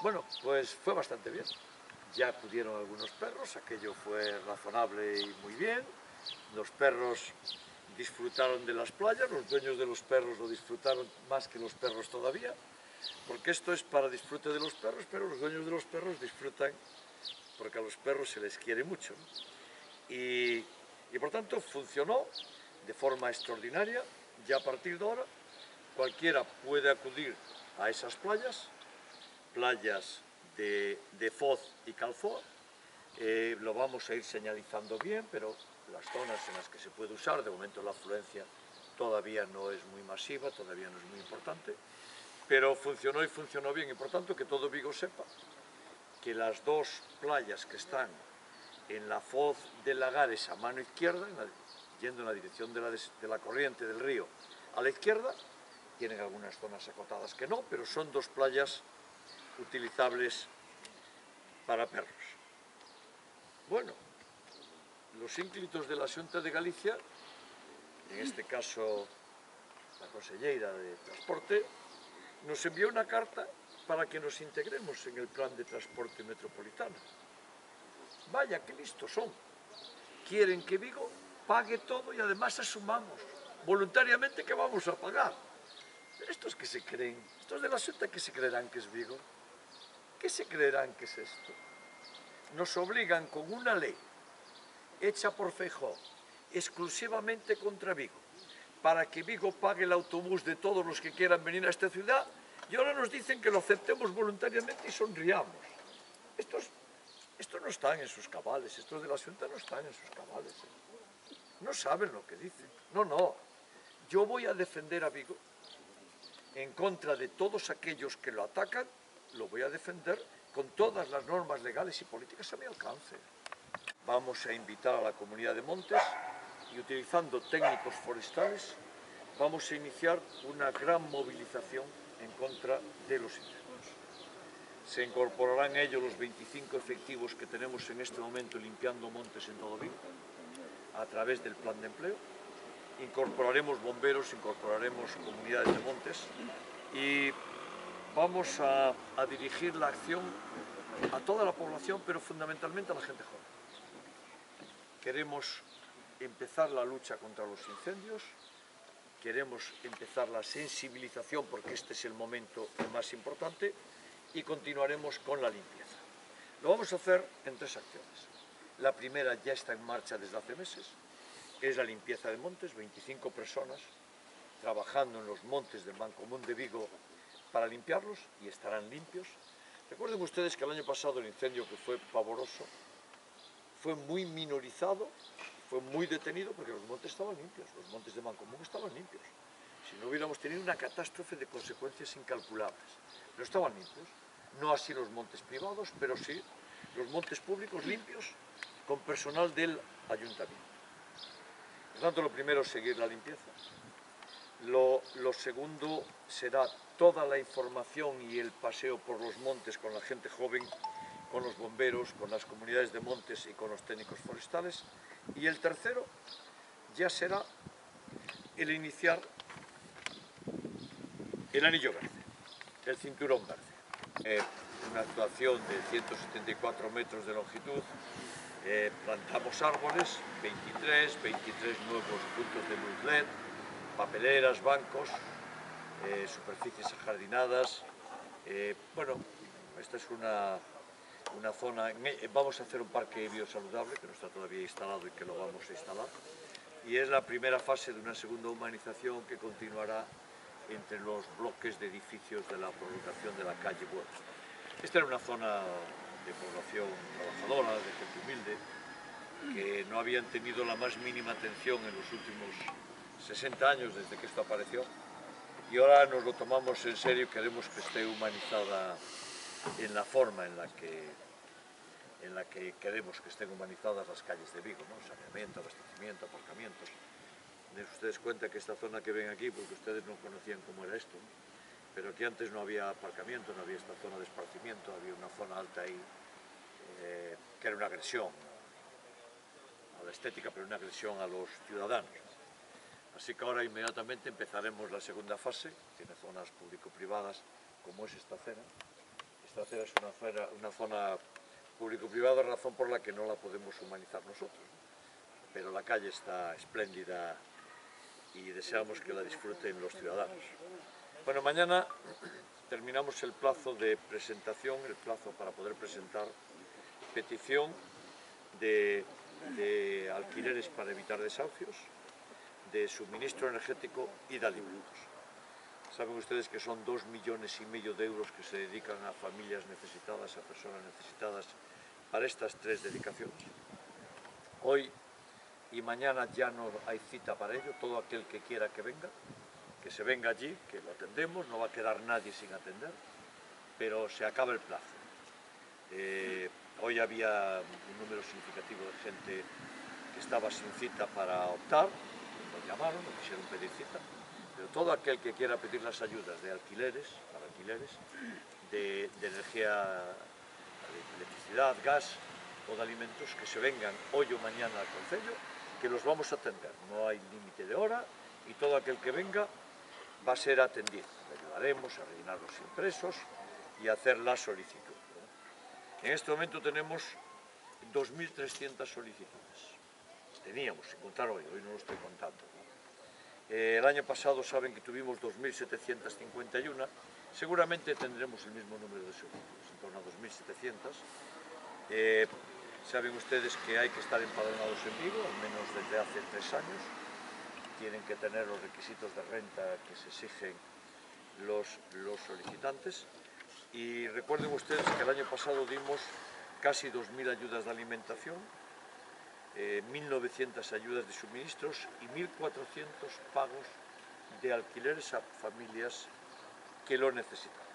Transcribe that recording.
Bueno, pues fue bastante bien. Ya acudieron algunos perros, aquello fue razonable y muy bien. Los perros disfrutaron de las playas, los dueños de los perros lo disfrutaron más que los perros todavía, porque esto es para disfrute de los perros, pero los dueños de los perros disfrutan porque a los perros se les quiere mucho. Y, y por tanto funcionó de forma extraordinaria, ya a partir de ahora cualquiera puede acudir a esas playas, playas de, de Foz y Calfoa, eh, lo vamos a ir señalizando bien, pero las zonas en las que se puede usar, de momento la afluencia todavía no es muy masiva, todavía no es muy importante, pero funcionó y funcionó bien, y por tanto que todo Vigo sepa que las dos playas que están en la foz de Lagares a mano izquierda, yendo en la dirección de la, de la corriente del río a la izquierda, tienen algunas zonas acotadas que no, pero son dos playas utilizables para perros. Bueno, los ínclitos de la Xunta de Galicia, en este caso la Conselleira de Transporte, nos envió una carta para que nos integremos en el plan de transporte metropolitano. Vaya, qué listos son. Quieren que Vigo pague todo y además asumamos voluntariamente que vamos a pagar. Estos que se creen, estos de la Xunta que se creerán que es Vigo, ¿Qué se creerán que es esto? Nos obligan con una ley hecha por Feijó exclusivamente contra Vigo, para que Vigo pague el autobús de todos los que quieran venir a esta ciudad, y ahora nos dicen que lo aceptemos voluntariamente y sonriamos. Estos, estos no están en sus cabales, estos de la Junta no están en sus cabales. ¿eh? No saben lo que dicen. No, no. Yo voy a defender a Vigo en contra de todos aquellos que lo atacan, lo voy a defender con todas las normas legales y políticas a mi alcance vamos a invitar a la comunidad de Montes y utilizando técnicos forestales vamos a iniciar una gran movilización en contra de los incendios. Se incorporarán ellos los 25 efectivos que tenemos en este momento limpiando montes en todo Vigo a través del plan de empleo. Incorporaremos bomberos, incorporaremos comunidades de montes y vamos a, dirigir la acción a toda la población, pero fundamentalmente a la gente joven. Queremos empezar la lucha contra los incendios, queremos empezar la sensibilización porque este es el momento más importante y continuaremos con la limpieza. Lo vamos a hacer en tres acciones. La primera ya está en marcha desde hace meses, es la limpieza de montes, 25 personas trabajando en los montes del Común de Vigo para limpiarlos y estarán limpios. Recuerden ustedes que el año pasado el incendio que fue pavoroso fue muy minorizado, fue muy detenido porque los montes estaban limpios, los montes de Mancomún estaban limpios. Si no hubiéramos tenido una catástrofe de consecuencias incalculables, pero estaban limpios. No así los montes privados, pero sí los montes públicos limpios con personal del ayuntamiento. Por tanto, lo primero es seguir la limpieza. Lo, lo, segundo será toda la información y el paseo por los montes con la gente joven con los bomberos, con las comunidades de montes y con los técnicos forestales. Y el tercero ya será el iniciar el anillo verde, el cinturón verde. Eh, una actuación de 174 metros de longitud, eh, plantamos árboles, 23, 23 nuevos puntos de luz LED, papeleras, bancos, eh, superficies ajardinadas. bueno, esta es una una zona, e, vamos a hacer un parque biosaludable que no está todavía instalado y que lo vamos a instalar y es la primera fase de una segunda humanización que continuará entre los bloques de edificios de la prolongación de la calle Buena. Esta era una zona de población trabajadora, de gente humilde, que no habían tenido la más mínima atención en los últimos 60 años desde que esto apareció y ahora nos lo tomamos en serio queremos que esté humanizada en la forma en la que en la que queremos que estén humanizadas las calles de Vigo, ¿no? saneamiento, abastecimiento, aparcamientos. Den ustedes cuenta que esta zona que ven aquí, porque ustedes no conocían cómo era esto, pero aquí antes no había aparcamiento, no había esta zona de esparcimiento, había una zona alta ahí eh, que era una agresión a la estética, pero una agresión a los ciudadanos. Así que ahora inmediatamente empezaremos la segunda fase, tiene zonas público-privadas, como es esta cena, esta acera es una zona, público-privada, razón por la que no la podemos humanizar nosotros. ¿no? Pero la calle está espléndida y deseamos que la disfruten los ciudadanos. Bueno, mañana terminamos el plazo de presentación, el plazo para poder presentar petición de alquileres para evitar desahucios, de suministro energético y de alimentos. Saben ustedes que son dos millones y medio de euros que se dedican a familias necesitadas, a personas necesitadas para estas tres dedicaciones. Hoy y mañana ya no hay cita para ello, todo aquel que quiera que venga, que se venga allí, que lo atendemos, no va a quedar nadie sin atender, pero se acaba el plazo. Eh, hoy había un número significativo de gente que estaba sin cita para optar, llamaron, nos quisieron pedir cita, pero todo aquel que quiera pedir las ayudas de alquileres, para alquileres, de, de energía, de electricidad, gas o de alimentos, que se vengan hoy o mañana al Concello, que los vamos a atender. No hay límite de hora y todo aquel que venga va a ser atendido. Le ayudaremos a rellenar los impresos y a hacer la solicitud. En este momento tenemos 2.300 solicitudes. Teníamos, sin contar hoy, hoy no lo estoy contando. Eh, el año pasado saben que tuvimos 2.751, seguramente tendremos el mismo número de solicitudes, en torno a 2.700. Eh, saben ustedes que hay que estar empadronados en Vigo, al menos desde hace tres años. Tienen que tener los requisitos de renta que se exigen los, los solicitantes. Y recuerden ustedes que el año pasado dimos casi 2.000 ayudas de alimentación, eh, 1.900 ayudas de suministros y 1.400 pagos de alquileres a familias que lo necesitan.